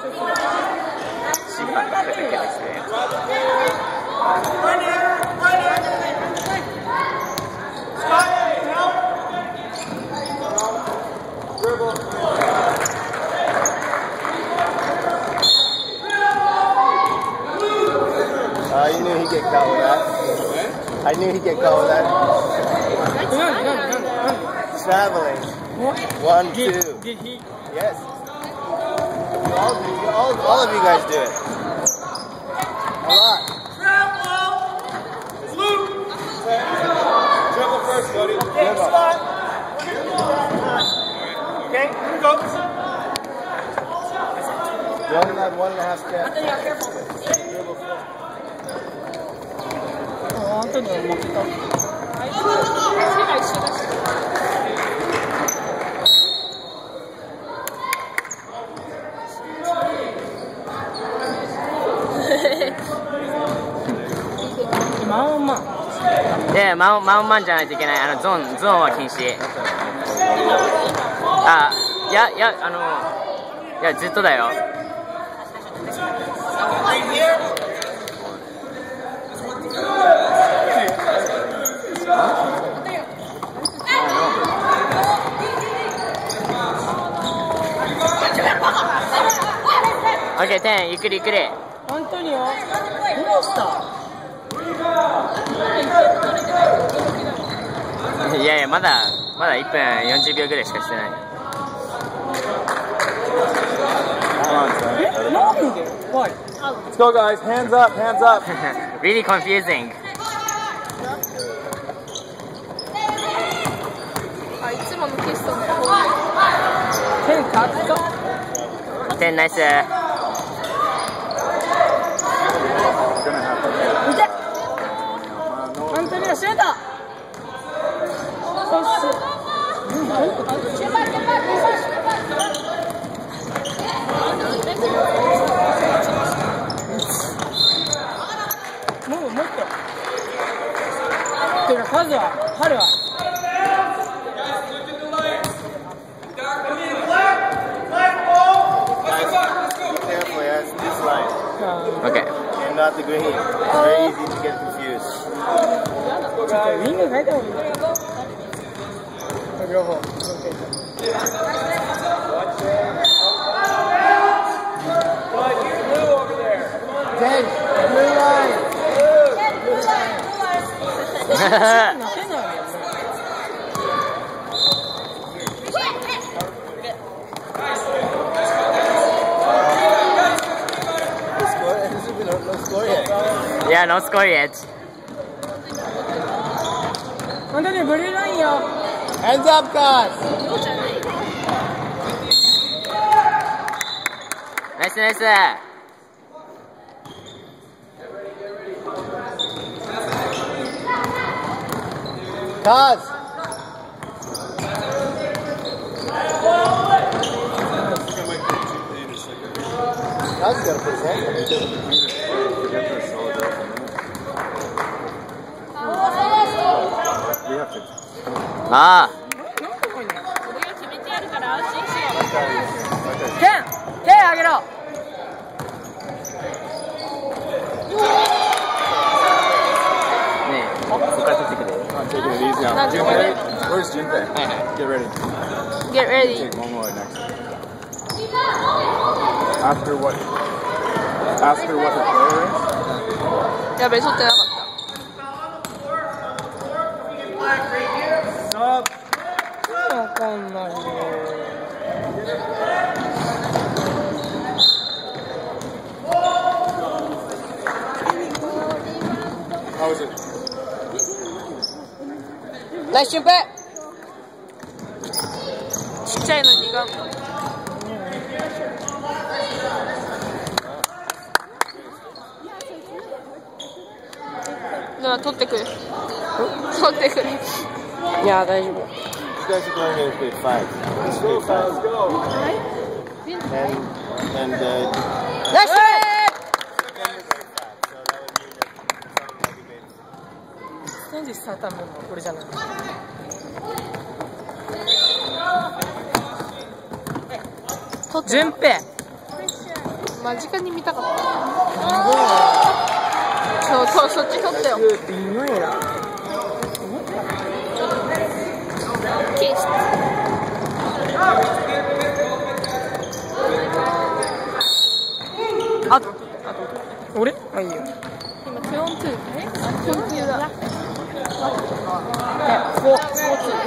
I knew he'd get caught with that. I knew he'd get caught with that. Traveling. One, two. Did he? Yes. All, all, all of you guys do it. A lot. Travel! Luke! Travel first, buddy. Okay, slot. Okay, here we go. One and one and a half step. Oh, I thought you were で、マンマンマンじゃないといけない。あの、ゾーン、ゾーンは禁止。あ、いや、いや、あの、いや、ずっとだよ。OK、10、ゆっくりゆっくり。アントニオどうした？いやいやまだまだ1分40秒ぐらいしかしてない。えナイ ス。not the green. It's very easy to get confused. Green is right over there. Blue line. Blue line. Yeah, no score ルーラインよ Hands up, guys. ナイスナイス。Cuz. Cuz got to put his hand up. We ああ。なんとかいんの俺が決めてやるから安心しよ剣手あげろねえ、ここから取ってくれ。 I'm taking it easy now. Not Junpei, together. where's Junpei? Get ready. u Get ready Take Momo next. Ask her what. Ask her what her player is. やべ取ってなかっ わかんない。ねナイスシュンペちっちゃいの苦。手だから取ってくる。取ってくる。いや大丈夫。Guys are going to grade five. This is grade five. Let's go. And and uh, ナイスシュン then you're grade five. So that would be the, that would be grade チェンジされたものこれじゃない順平間近に見たかったそうそうそっち撮ってよ微妙やなケースあと俺あいいよ今ツーオンツーえあツーオンツーだえフォーフォーツー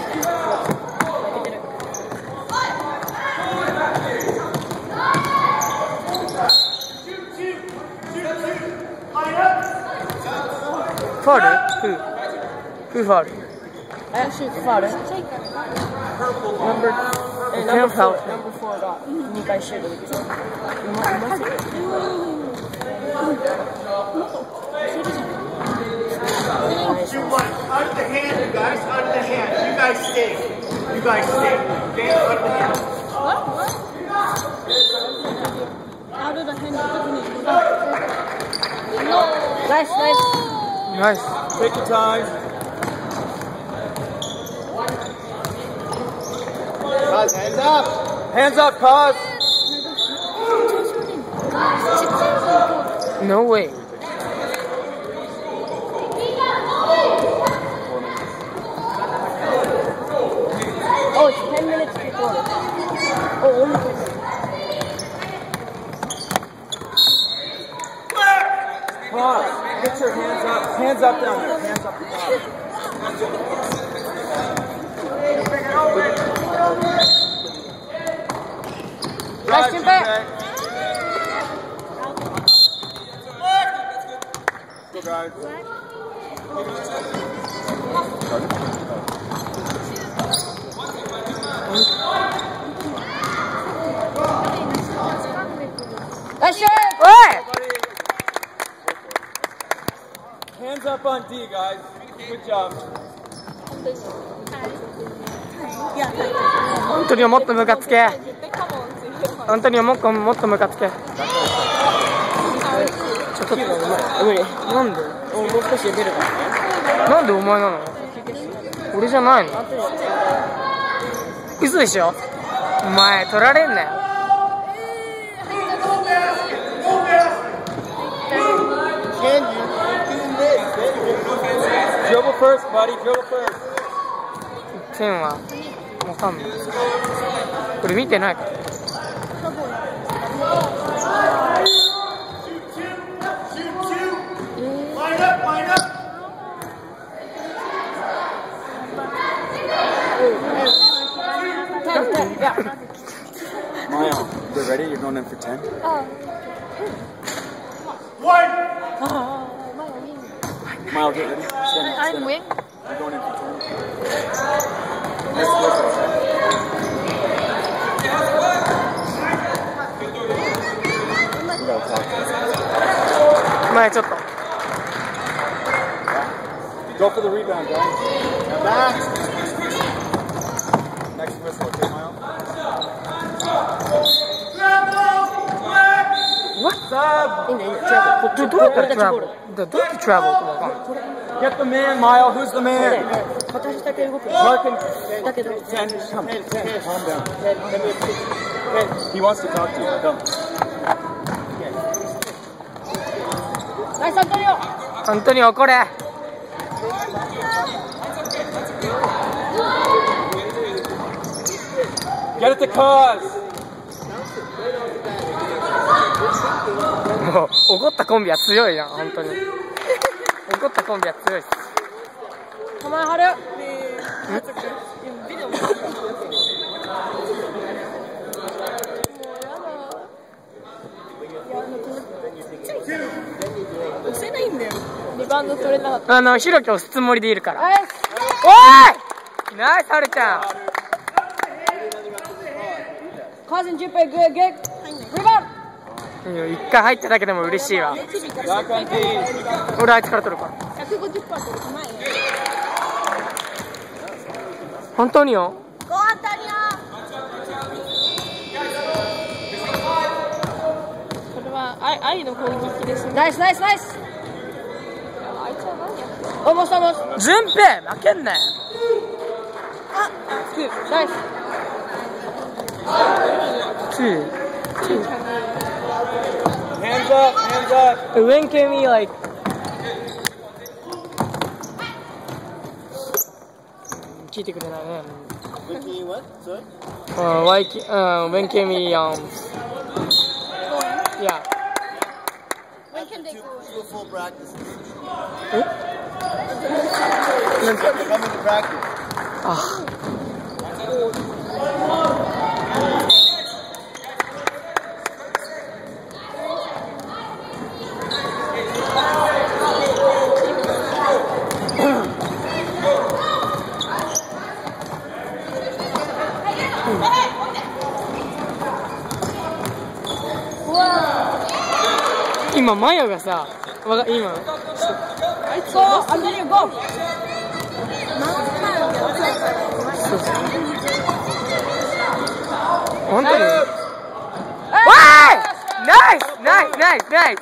ファール？フー。フーファール。Actually, fought. Number, uh, number, four, number four dot. You guys should have. You must Out the hand, you guys. Out the hand. You guys stay. You guys stay. Out the hand. What? What? Out of the hand. Nice, nice. Nice. Take your time. Guys, hands up. Hands up, cause. No way. Oh, it's 10 minutes before. Oh, only Pause. Get your hands up. Hands up down there. Hands up. Nice shot! Oi! Hands up on D, guys. Good job. アントニオもっとムカつけアントニオもっともっとムカつけちょっと無理なんでもう少し出るからなんでお前なの俺じゃないの嘘でしょお前取られんなよ Dribble first, buddy. Dribble first. 点はわかんないこれ見てないから Shoot two. Shoot two. Line up. Line up. Maya, you ready? You're going in for 10? One. Kyle, get ready. Stand up, I'm wing. I'm going in for to Go for the rebound, guys. Back. Next whistle, okay, what? Sub. In, in travel. To do it travel. To do the travel. Get the man, Mile. Who's the man? Larkin. Ten. Come. Calm down. He wants to talk to you. Come. Nice, Antonio. Antonio, これ。Get it to cause. もう怒ったコンビは強いな本当に怒ったコンビは強いっすお前張るリバウンド取れなかったあのひろき押すつもりでいるからおいナイスはるちゃん Cousin good, good. Rebound. 一回入っただけでも嬉しいわ.俺あいつから取るから150%取る前ね本当によ愛愛の攻撃ですね Nice, nice, nice. あいつは何や？ってる Almost, almost. 順平負けんなよ Nice. ツー Hands up, hands up. It winked at me like. Winking what? Uh, like, uh, winking me, um. Yeah. When can they go? Two full practices. Practice. Ah. マヨがさ今。あいつこうアメリカゴーホントに。わい！ナイス！ナイス！ナイス！ナイス。